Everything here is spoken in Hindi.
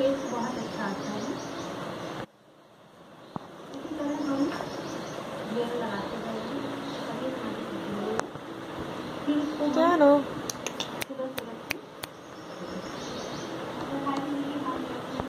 टेस्ट बहुत अच्छा आता है। इसी तरह हम लेयर लगाते जाएँगे फिर इसको